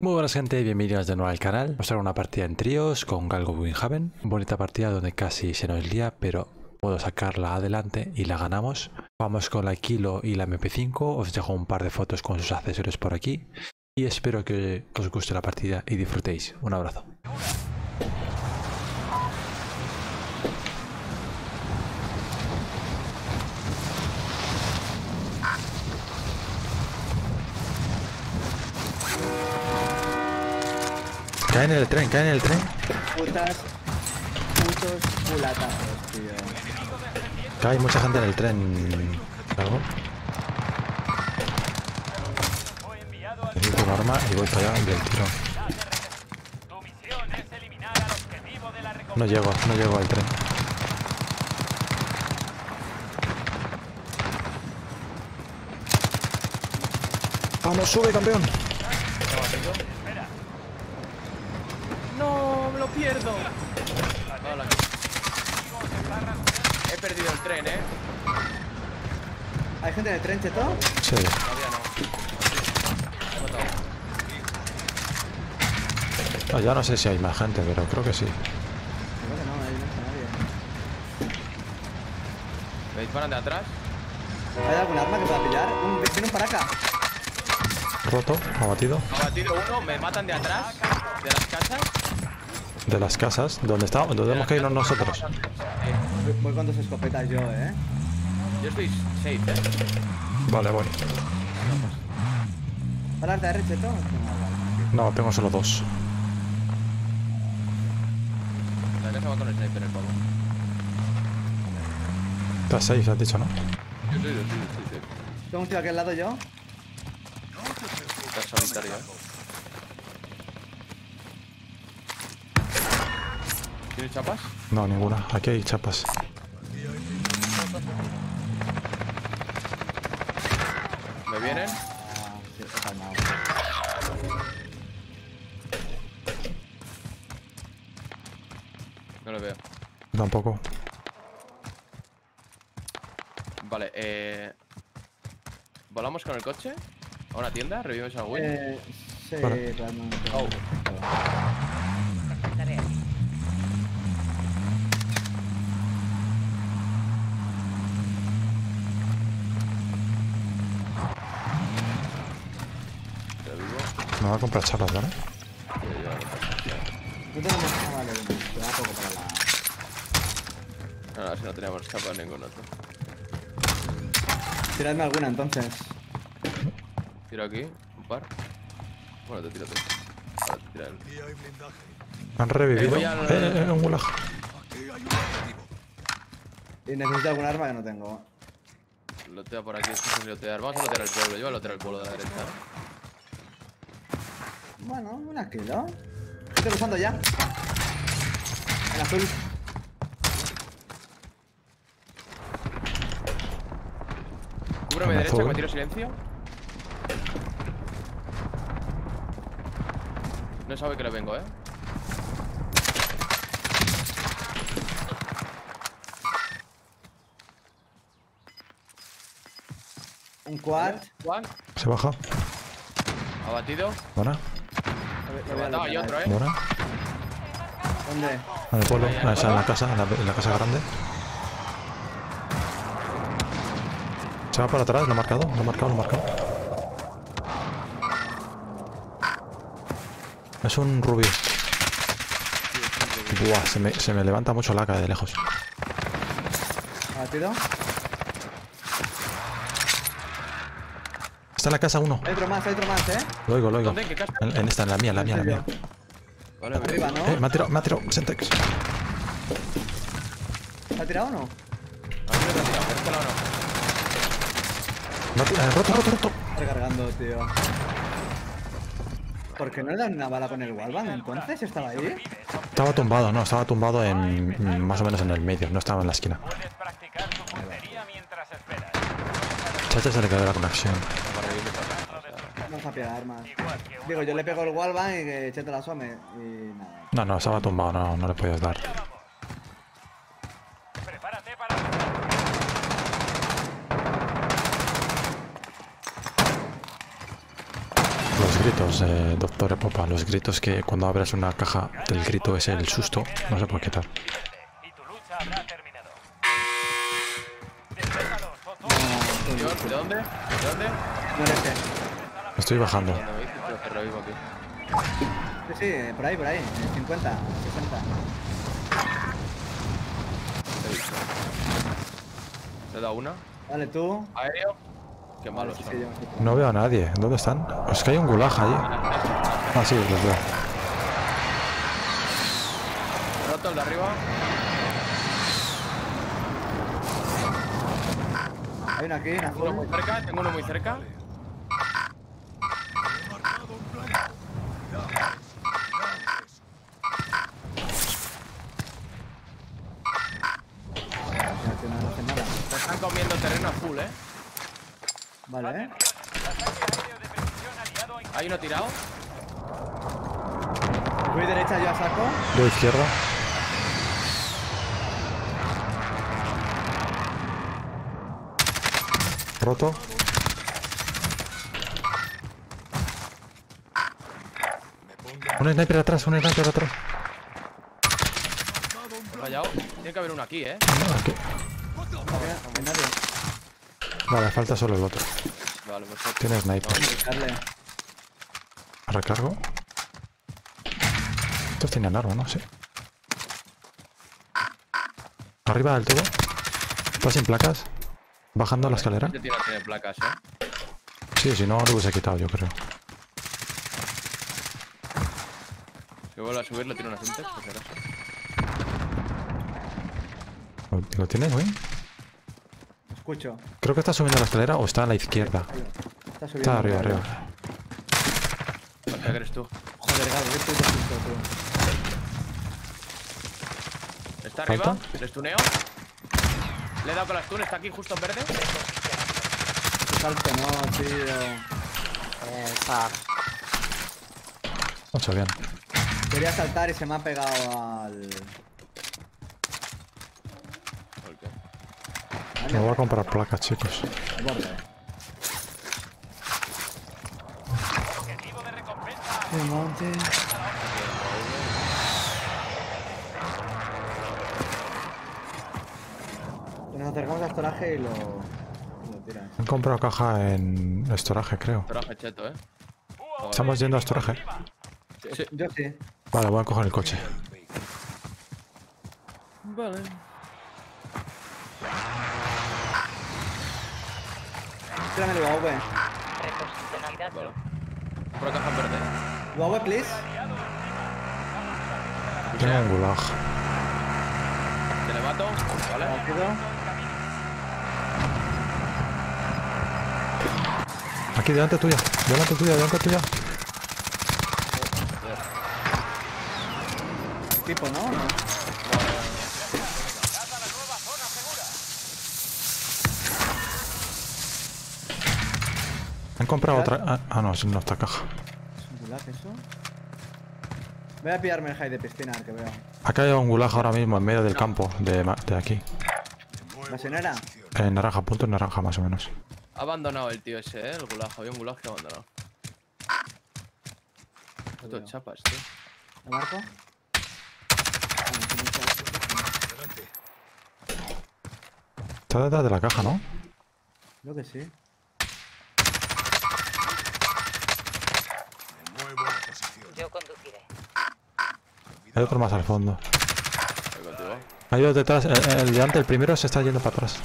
Muy buenas gente, bienvenidos de nuevo al canal. Vamos a una partida en tríos con Galgo Winhaven. Bonita partida donde casi se nos lía, pero puedo sacarla adelante y la ganamos. Vamos con la Kilo y la MP5. Os dejo un par de fotos con sus accesorios por aquí. Y espero que os guste la partida y disfrutéis. Un abrazo. Caen en el tren, caen en el tren. Putas, putos culatazos, tío. Cae mucha gente en el tren. ¿Algo? Necesito un arma y voy para allá del tiro. No llego, no llego al tren. Vamos, sube campeón. No, me lo pierdo. Hola. He perdido el tren, ¿eh? ¿Hay gente en el tren, Cheto? Sí. Todavía no. He matado. Ah, ya no sé si hay más gente, pero creo que sí. Creo que no, ahí no está nadie. ¿Me disparan de atrás? ¿Hay algún arma que pueda pillar? Un, viene un para acá. Roto, abatido. Ha batido uno, me matan de atrás, de las casas. De las casas, donde está, donde tenemos que irnos nosotros. Voy- Voy con dos escopetas yo, eh. Yo estoy safe, ¿eh? Vale, voy. ¿Para de R, Cheto? No. No, tengo solo dos. La casa va con el sniper, el pavo. Estás safe, has dicho, ¿no? Yo estoy, yo estoy, yo estoy safe. Tengo un tío aquí al lado yo. Estás solitario, ¿Tienes chapas? No, ninguna. Aquí hay chapas. ¿Me vienen? No lo veo. Tampoco. Vale, eh... ¿Volamos con el coche? ¿A una tienda? ¿Revivimos a Win? Eh, sí, no, Oh. Va a comprar chapas, ¿vale? No tenemos... Ah, vale, bueno, te da poco para la... No, no, si no teníamos chapas ningún otro. Tiradme alguna, entonces. Tiro aquí, un par. Bueno, te tiro tres. Ahora te tira él. Han revivido. Eh, al- Eh, eh, un gulag. Y necesito algún arma que no tengo. Lotea por aquí, es un lotear. Vamos a lotear el pueblo, yo voy a lotear el pueblo de la derecha. Bueno, una kilo. Estoy usando ya. El azul. Cúbreme Con derecha, que me tiro silencio. No sabe que le vengo, eh. Un quad. Juan, Se baja. abatido. Buena. Me mataba y otro, eh. Buena. ¿Dónde? En el pueblo. Ah, esa en la casa, en la, en la casa grande. Se va para atrás, lo he marcado, lo he marcado, lo he marcado. Es un rubio. Buah, se me, se me levanta mucho la cara de lejos. ¿Abatido? Está en la casa uno. Hay otro más, hay otro más, ¿eh? Lo oigo, lo oigo. ¿Dónde? ¿En qué casa? En, en esta, en la mía, en la mía, en la mía. Vale. Arriba, ¿no? Eh, me ha tirado, me ha tirado, Sentex. ¿Se ha tirado o no? A mí no te ha tirado, no. Me ha tirado, roto, roto, roto. Recargando, tío. ¿Por qué no le dan una bala con el wallbang entonces? ¿Estaba ahí? Estaba tumbado, no, estaba tumbado en más o menos en el medio, no estaba en la esquina. Chacha se le quedó la conexión. Vamos a pillar armas. Digo, yo le pego el wallbang y que Cheto la asome. Y nada. No, no, estaba tumbado, no, no le podías dar. prepárate para Los gritos. eh, doctores Popa, los gritos que cuando abres una caja del grito es el susto, no sé por qué tal. Y tu lucha habrá terminado. Despéjalos, Toto. No, Tío, ¿De dónde? ¿De dónde? no eres este. Estoy bajando. Sí, sí, por ahí, por ahí. en 50, 60. Te he visto. ¿Te he dado una? Dale tú. ¿Aéreo? Qué malos sí. No veo a nadie. ¿Dónde están? Es que hay un gulag allí. Ah, sí, los veo. Roto el de arriba. Hay uno aquí, en Uno muy cerca, tengo uno muy cerca. Izquierda. Roto. Un sniper atrás, un sniper atrás. Fallado. Tiene que haber uno aquí, eh. No, aquí. Vale, falta solo el otro. Vale, pues Tiene sniper. Recargo. Estos tienen arma, ¿no? Sí. Arriba del todo. Está sin placas. Bajando la escalera. Este tiene, tiene placas, eh. Sí, si no lo hubiese quitado, yo creo. Si vuelvo a subir, le tiro una cinta, por si acaso. ¿Lo, tienes, güey? Escucho. Creo que está subiendo la escalera o está a la izquierda. Está subiendo. Está arriba, arriba. Que eres tú. Joder, Gabo, qué puto susto, tú. ¿Está arriba? ¿Falta? ¿Le stuneo? Le he dado con la stun, está aquí justo en verde. Qué salto, no, tío. Ocho, bien. Quería saltar y se me ha pegado al. Me voy a comprar placas, chicos. objetivo de recompensa. Qué monte. Nos acercamos al estoraje y lo. lo tiras. Han comprado caja en estoraje, creo. Traje cheto, eh. Estamos yendo a estoraje. Sí. Yo sí. Vale, voy a coger el coche. Vale. Tírame el UAV. Vale. Por caja en verde. UAV, please. Tengo un gulag. Te le mato. Vale. Aquí delante tuya. Delante tuya, delante tuya. Tipo, ¿no? ¿no? Han comprado otra. Ah, ah, no, es no está caja. ¿Es un gulag eso? Voy a pillarme el high de piscina, que veo. Acá hay un gulag ahora mismo en medio del campo de, de aquí. ¿Gasinera? En naranja, punto en naranja más o menos. Ha abandonado el tío ese, eh. El gulag. Había un gulag que ha abandonado. Esto es chapas, tío. ¿Lo marco? Está detrás de la caja, ¿no? Creo que sí. Yo conduciré. Hay otro más al fondo. Hay dos detrás. El, el de antes, el primero se está yendo para atrás.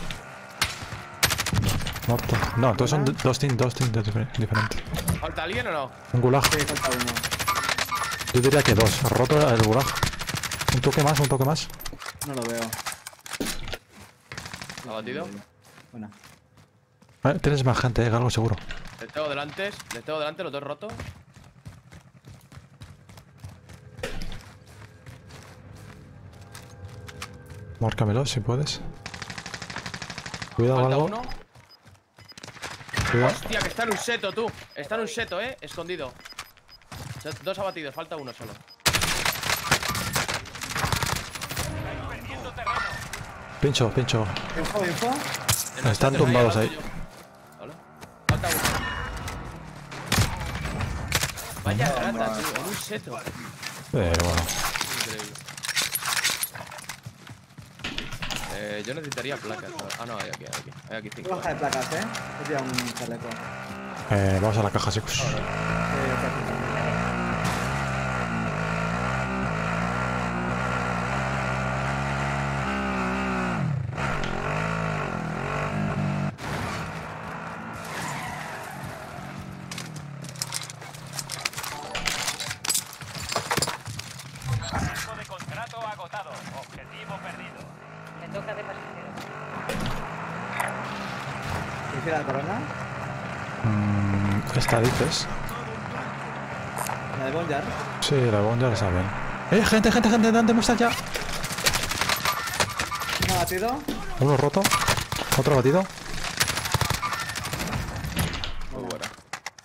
Muerto. No, entonces son dos teams, dos teams diferentes. ¿Falta alguien o no? Un gulag. Sí, falta uno. Yo diría que dos. Roto el gulag. Un toque más, un toque más. No lo veo. ¿Ha batido? Buena. Tienes más gente, eh, algo seguro. Les tengo delante, les tengo delante, los dos rotos. Márcamelo si puedes. Cuidado algo. uno. Hostia, que está en un seto, tú. Está en un seto, eh. Escondido. Dos abatidos, falta uno solo. Pincho, pincho. Info, info. En el Están tumbados ahí. Falta uno. Vaya rata, tío, en un seto. Eh, bueno. Increíble. Eh, yo necesitaría placas. Ah, no, hay aquí, hay aquí. Hay aquí cinco. Baja de placas, eh. He tirado un chaleco. Eh, vamos a la caja, chicos. Eh, está aquí. Tiempo de contrato agotado. Objetivo perdido. Me toca de pasajero. ¿Qué la corona? Mm, esta dices. La de Bonjar. Sí, la bomba ya la saben. ¡Eh, gente, gente, gente! ¿Dónde están ya? ¿No ha batido? Uno roto. Otro batido. Muy buena.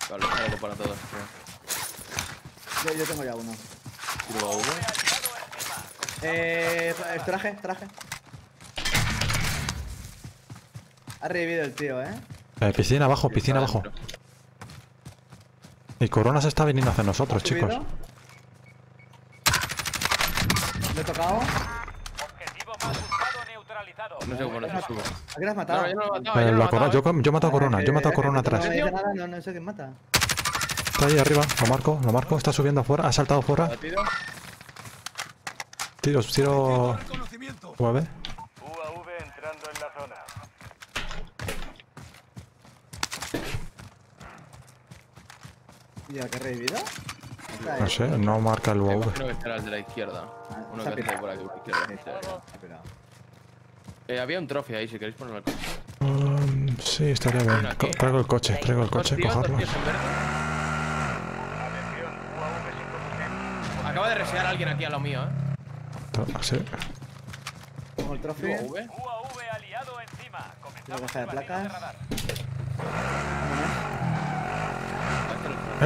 Vale, algo para todos. Yo, yo tengo ya uno. Tiro a V. Eh, traje, traje. Ha revivido el tío, eh. Eh, piscina abajo, piscina abajo. Y Corona se está viniendo hacia nosotros, chicos. Le he tocado. Objetivo más buscado neutralizado. No sé cómo no se sube. ¿A quién has No, matado? no, yo no lo he matado. Eh, yo no lo he corona, matado, yo, yo he matado a Corona, yo he matado a Corona atrás. no, no sé quién mata. Está ahí arriba, lo marco, lo marco, está subiendo afuera, ha saltado fuera. Batido. Tiro, tiro. UAV. UAV entrando en la zona. ¿Y revivido? Está ahí. No sé, no marca el UAV. imagino que será el de la izquierda. Uno que está por aquí por la izquierda. Eh, había un trofeo ahí, si queréis ponerlo al coche. Um, sí, estaría bien. Co- traigo el coche, traigo el coche, cogerlo. tíos en verde. Atención, UAV 5%. Acaba de resear alguien aquí a lo mío, eh. Sí. Pongo el trofeo. UAV. UAV aliado encima. Comenzamos caja de placas.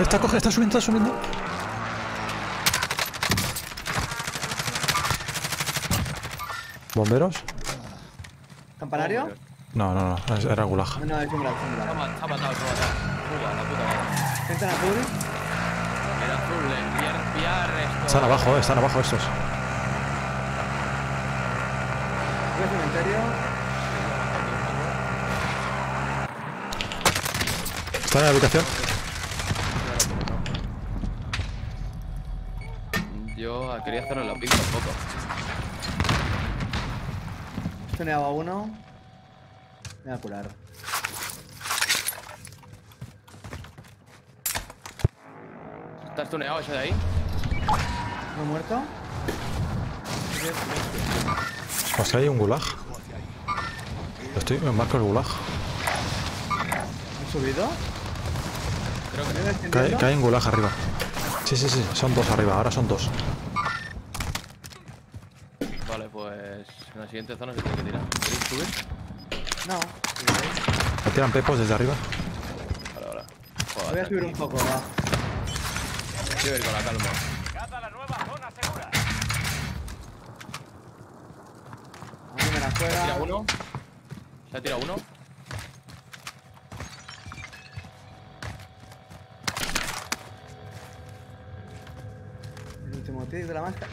Está, coge, está subiendo, está subiendo. ¿Bomberos? ¿Campanario? No, no, no, es- era gulag. No, no, es un gulag, es un ha gulag. matado, la puta madre. En azul. El azul. Enviar, enviar esto. Están abajo, eh, están abajo estos. Voy al cementerio. Está en la habitación. Yo quería hacerlo en la pizza un poco. Tuneado a uno. Me voy a curar. ¿Estás tuneado ese de ahí? ¿No he muerto? O sea, hay un gulag. Estoy, me marco el gulag. ¿He subido? Creo que ¿Me no. Cae, cae en gulag arriba. Sí, sí, sí, son dos arriba, ahora son dos. Vale, pues en la siguiente zona se tiene que tirar. ¿Queréis subir? No. Me tiran pepos desde arriba. Vale, vale. Voy a subir un poco, va. quiero ir con la calma. A la nueva zona segura. A me la ¿Tira juega. uno? ¿Se ha tirado uno? El último tic de la máscara.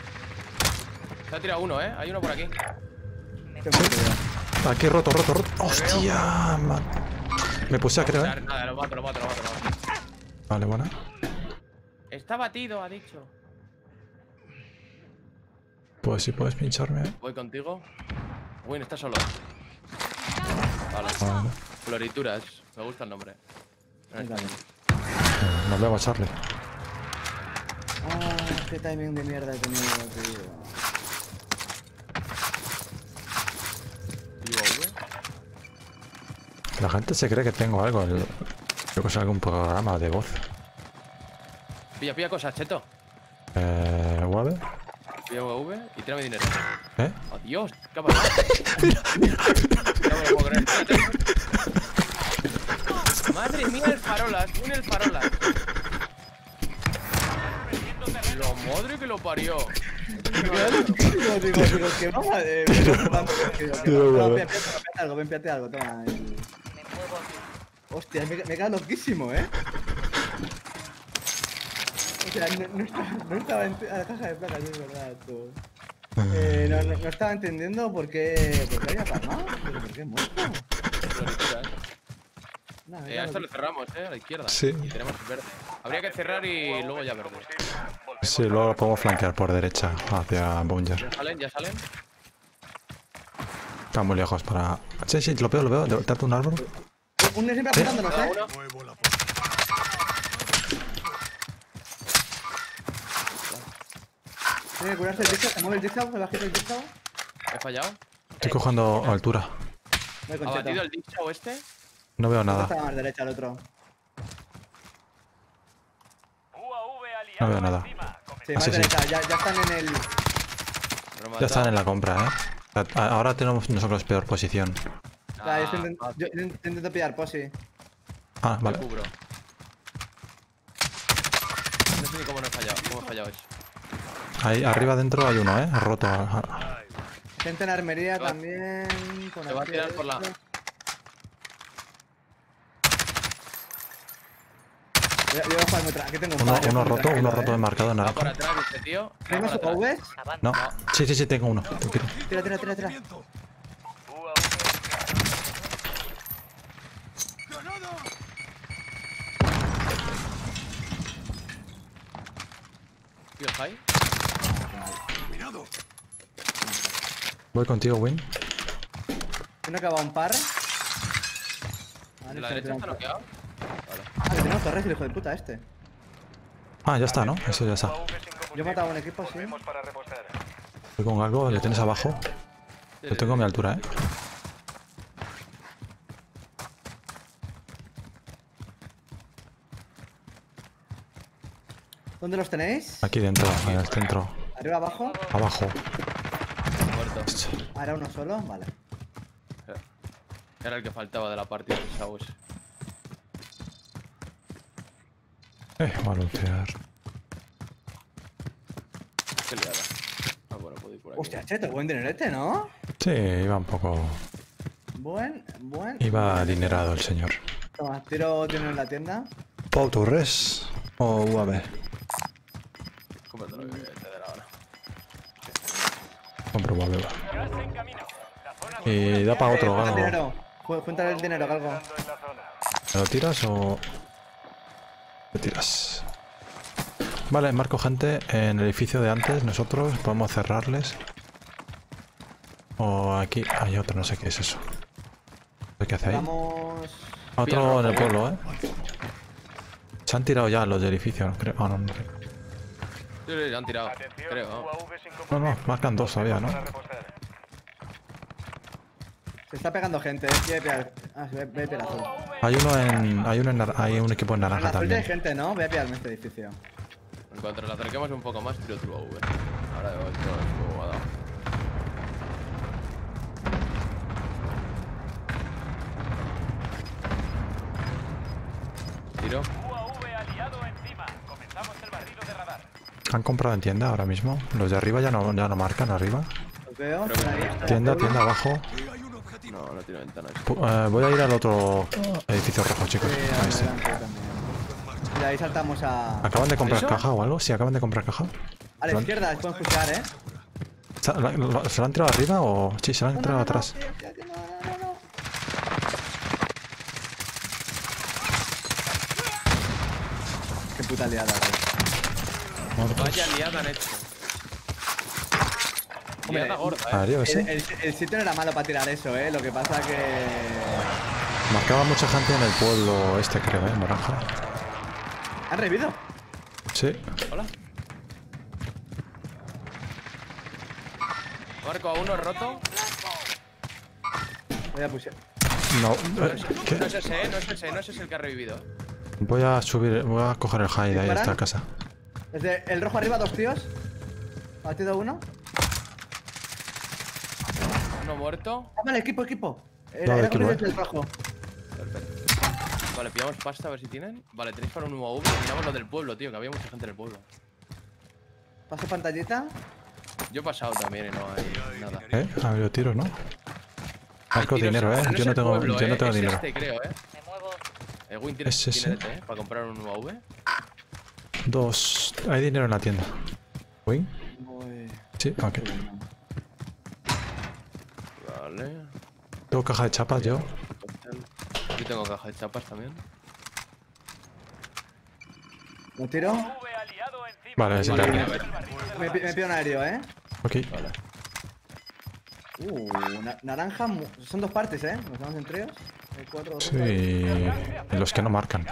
Se ha tirado uno, ¿eh? Hay uno por aquí. Aquí roto, roto, roto. ¡Hostia! man! Me puse a creo, eh. Nada, lo mato, lo mato, lo mato, lo mato. Vale, buena. Está batido, ha dicho. Pues si puedes pincharme. eh. Voy contigo. Win, está solo. Vale. Vale. Florituras. Me gusta el nombre. Ahí Nos vemos, Charlie. Ah, qué timing de mierda he tenido, tío. UAV. La gente se cree que tengo algo. el- Creo que es algún programa de voz. Pilla, pilla cosas, cheto. Eh, ¿UAV? Pilla UAV y tírame dinero. ¿Eh? Adiós, ¿qué ha pasado? No me lo puedo creer. Espérate. Madre mía, el farolas. Win el farolas. La madre que lo parió. Digo, digo, digo, que vamos a... Eh, lo algo, ven, algo, toma. Hostia, me, me queda loquísimo, ¿eh? O sea, no, no estaba, no estaba en a la caja de placas, es verdad, tú. Eh, no, no, no estaba entendiendo por qué, por qué había palmado. ¿Pero ¿Por qué muerto? ¿eh? Eh, ya a lo esto lo cerramos, eh, a la izquierda. Sí. Y tenemos verde. Habría que cerrar y luego ya verde. Sí, luego lo podemos flanquear por derecha hacia Bunger. ¿Ya salen? ¿Ya salen? Está muy lejos para... Sí, sí, lo veo, lo veo. De un árbol. Uno siempre apuntándonos, ¿eh? Tiene que curarse el jigsaw, se mueve el jigsaw, se bajita el jigsaw. He fallado. Estoy cogiendo altura. ¿Ha batido el Dixao este? No veo nada. Estaba más derecha el otro. No veo nada. Sí, Ah, más derecha, Ya, ya están en el. Ya están en la compra, ¿eh? Ahora tenemos nosotros peor posición. Ah, intent- yo intento pillar posi. Ah, Me vale. cubro. No sé ni cómo no he fallado. ¿Cómo he fallado eso? Ahí arriba adentro hay uno, ¿eh? Roto. Gente en armería también. Por se va a tirar por la-. Yo, yo voy a jugar muy Aquí tengo un Uno, uno roto, uno roto ¿eh? de marcado en Va por atrás este tío. ¿Tenemos. OVs? No. Sí, sí, sí, tengo uno. Tira, tira, tira, tira. Tío, high. Voy contigo, Win. Uno que va un par. ¿De la derecha está? Ah, que tenemos torres, el hijo de puta este. Ah, ya está, ¿no? Eso ya está. Yo he matado a un equipo, sí. Voy con algo, le tienes abajo. Lo tengo a mi altura, ¿eh? ¿Dónde los tenéis? Aquí dentro, en el centro. ¿Arriba, abajo? Abajo. Muerto. Ah, era uno solo, vale. Era el que faltaba de la partida de Saus. Eh. Qué liada. Ah, bueno, puedo ir por aquí. Hostia, cheto, buen dinerete, ¿no? Sí, iba un poco... Buen, buen. Iba adinerado el señor. Toma, tiro dinero en la tienda. Pau Torres o UAV. Y da para otro, Junta el algo. dinero. El dinero, algo. entrando en la zona. ¿Me lo tiras o...? Lo tiras. Vale, marco gente en el edificio de antes. Nosotros podemos cerrarles. O aquí hay otro, no sé qué es eso. ¿Qué hace ahí? Vamos. Otro en el pueblo, ¿eh? Se han tirado ya los del edificio, ¿no? creo. Ah, no, no. Sí, sí, han tirado. Atención, Creo. No, no, marcan dos todavía, ¿no? Se está pegando gente, eh. Ah, voy voy a pillar azul. Hay uno en. Hay uno en hay un equipo en En naranja azul ya hay también. gente, ¿no? Voy a pillarme este edificio. En cuanto nos acerquemos un poco más, tiro otro V. Ahora de momento Han comprado en tienda ahora mismo. Los de arriba ya no, ya no marcan arriba. Los veo. Ahí, sí. Tienda, tienda abajo. No, no tiro ventanas. Pu- eh, voy a ir al otro edificio rojo, chicos. Sí, A adelante también. Y de ahí saltamos a. ¿Acaban de comprar ¿Eso? caja o algo? Sí, acaban de comprar caja. A la izquierda, les pueden escuchar, ¿eh? ¿Se la- la- ¿Se la han tirado arriba o.? Sí, se la han tirado no, atrás. no, tío, tío, no, no, no, no. Qué puta liada, tío. Vaya liada han hecho. Hombre, Liada gorda, eh. El, sé. el- el sitio no era malo para tirar eso, ¿eh? Lo que pasa que. Marcaba mucha gente en el pueblo este, creo, ¿eh? Naranja. ¿Han revivido? Sí. Hola. Marco a uno roto. Voy a pushar. No. No eh, es, ¿qué? no es ese, eh, no es ese, no es ese el que ha revivido. Voy a subir. Voy a coger el high de ahí hasta ¿Disparan? casa. Desde el rojo arriba, dos tíos. Batido uno. Uno muerto. Ah, vale, equipo, equipo. El, Vale, el equipo, azul eh. es el rojo. Perfecto. Vale, pillamos pasta a ver si tienen. Vale, tenéis para un UAV. Miramos lo del pueblo, tío, que había mucha gente en el pueblo. Paso pantallita. Yo he pasado también y no hay nada. ¿Eh? Ha habido tiros, ¿no? Marco tiros, dinero, ¿eh? Yo no tengo, pueblo, yo no eh, tengo es dinero. Este, creo, eh. Me muevo. El Win tiene ¿Es eh, para comprar un UAV. Dos. Hay dinero en la tienda. ¿Wing? Voy. Sí, ok. Vale. Tengo caja de chapas yo. Yo tengo caja de chapas también. ¿Lo tiro? Vale, sí, Vale. Me, me pido un aéreo, ¿eh? Ok. Vale. Uh, na- naranja. Son dos partes, ¿eh? Nos vamos en tríos. Hay cuatro, dos Sí. los que no marcan.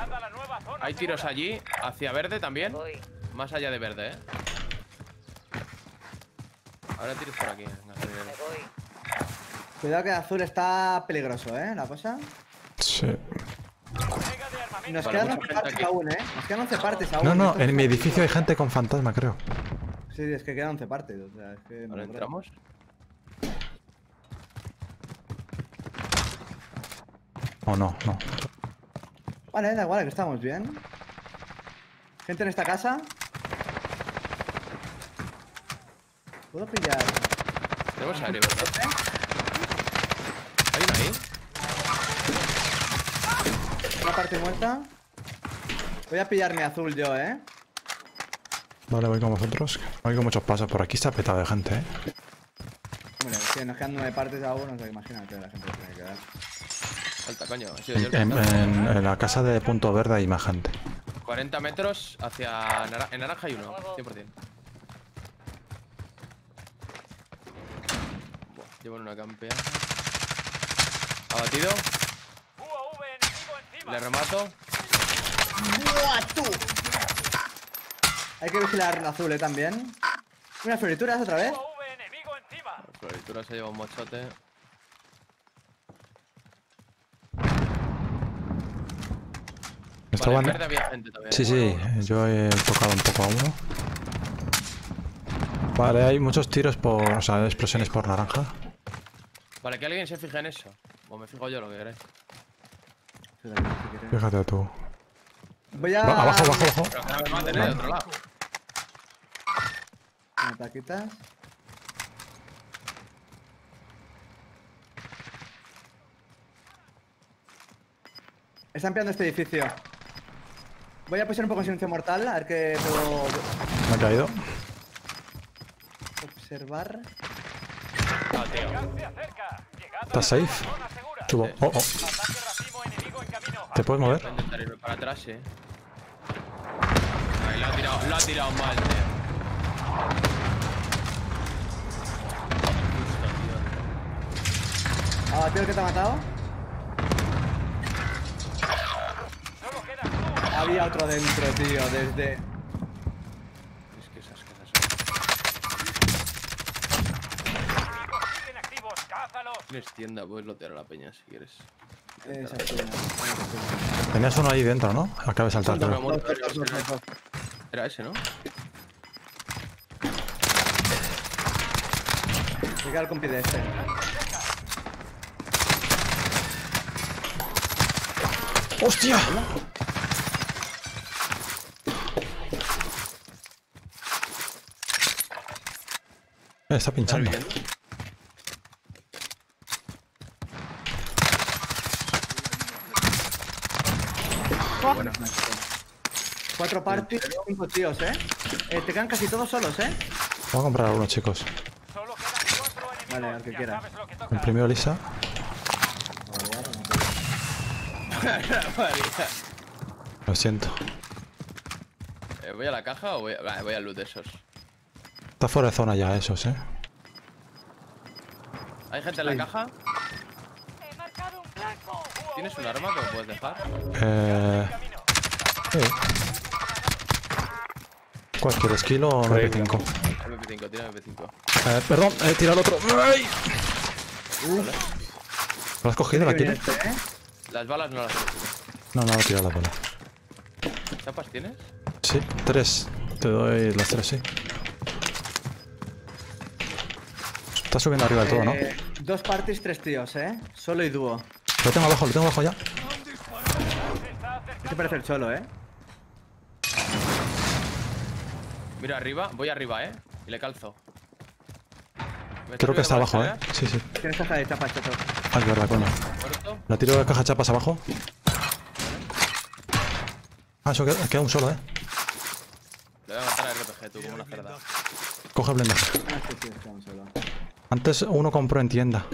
Hay tiros allí, hacia verde también. Voy. Más allá de verde, eh. Ahora tiros por aquí. venga, Me gasolinero. voy. Cuidado que azul está peligroso, ¿eh? La cosa. Sí. Nos Vale, quedan mucha 11 gente partes aquí. aún, ¿eh? Nos quedan 11 partes aún. No, no, en mi edificio hay gente con fantasma, creo. Sí, es que quedan 11 partes. O sea, es que. no Ahora entramos. O no, no. Vale, da igual, que estamos bien. Gente en esta casa. ¿Puedo pillar? Tenemos aire, ¿verdad? ¿Hay una ahí? Una parte muerta. Voy a pillar mi azul yo, ¿eh? Vale, voy con vosotros. Oigo muchos pasos. Por aquí está petado de gente, eh. Bueno, que nos quedan 9 partes aún, o sea, imagínate la gente que tiene que quedar. Coño. En, primero. en- en la casa de punto verde hay más gente. 40 metros hacia. nara- En naranja hay uno, 100%. Buah, llevan una campea. Abatido. Le remato. Hay que vigilar el azul, ¿eh? También. Unas florituras otra vez. UAV enemigo encima. La floritura se lleva un mochote. Vale, en Estaban... verde había gente también. Sí, sí, yo he tocado un poco a uno. Vale, hay muchos tiros por... O sea, explosiones por naranja. Vale, que alguien se fije en eso. O me fijo yo lo que queráis. Fíjate tú. Voy a. Va, abajo, abajo, abajo. Pero que no me maten, eh, de otro lado. Me taquitas. Están pillando este edificio. Voy a pusar un poco en silencio mortal, a ver qué puedo Me ha caído. observar. Ah, tío. ¿Estás safe? Subo. Oh, oh. ¿Te puedes mover? Voy a intentar irme para atrás, eh. Ahí, lo ha tirado, lo ha tirado mal, tío. Justo, tío. El que te ha matado. Solo quedas tú. Había otro dentro, tío, desde. Es que esas cosas son. Tienes tienda, puedes lotear a la peña si quieres. Tenías uno ahí dentro, ¿no? Acaba de saltar. Era ese, ¿no? Me queda el compi de este. ¡Hostia! Eh, está pinchando. Bueno, Cuatro parties, cinco tíos, ¿eh? Eh, Te quedan casi todos solos, ¿eh? Vamos a comprar algunos, chicos. Solo quedan cuatro enemigos. Vale, al que quiera. El primero Lisa. Lo siento. eh, ¿voy a la caja o voy, a... Voy al loot de esos? Está fuera de zona ya esos, eh. ¿Hay gente en la caja? He marcado un blanco. ¿Tienes un arma que me puedes dejar? Eh... Sí. ¿Cuál quieres? ¿Kilo o 95? MP5, tira MP5. Eh, perdón, he tirado el otro. ¡Ay! ¿Lo has cogido la kilo? este, ¿eh? Las balas no las he cogido. No, no, he tirado la bola. ¿Chapas tienes? Sí, tres. Te doy las tres, sí. Está subiendo arriba del todo, ¿no? Eh, Dos parties, tres tíos, ¿eh? Solo y dúo. Lo tengo abajo, lo tengo abajo ya. Este parece el solo, ¿eh? Mira arriba, voy arriba, ¿eh? Y le calzo. ¿Me Creo que está abajo, eh. Sí, sí. Tienes caja de chapas, chato. Ah, es verdad, coño. La tiro de caja chapas abajo. Ah, eso queda, queda un solo, eh. RPG, tú, como una cerda. Coge blindaje. Ah, sí, sí, estamos solo. Antes uno compró en tienda.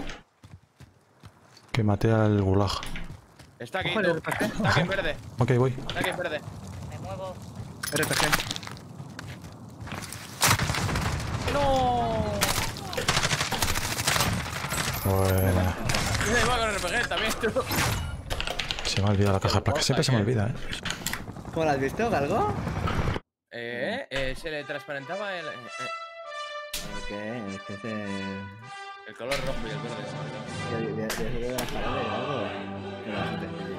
Que maté al gulag. Está aquí, el tú. Está aquí en verde. Ok, voy. Está aquí en verde. Me muevo. RPG. ¡No! Buena. Me va con el RPG también, tú. Se me ha olvidado la caja de placas. Siempre se me olvida, eh. ¿Cómo lo has visto, Galgo? Eh, eh, se le transparentaba el, eh, eh, ¿Qué? Es que se... el color rojo y el verde. Ya, ya, ya se ve las paredes, la gente-